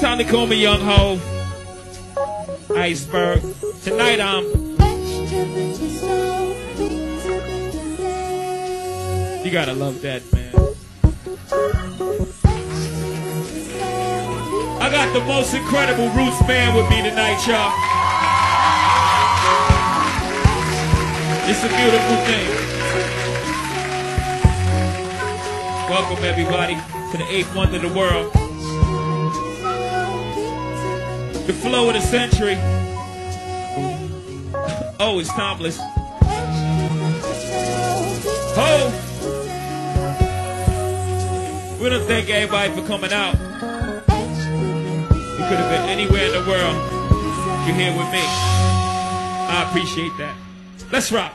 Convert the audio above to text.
Time to call me Young Hov. Iceberg. Tonight I'm. You gotta love that, man. I got the most incredible roots band with me tonight, y'all. It's a beautiful thing. Welcome, everybody, to the eighth wonder of the world. The flow of the century. Oh, it's topless. Hov! Oh. We don't thank everybody for coming out. You could have been anywhere in the world. You're here with me. I appreciate that. Let's rock.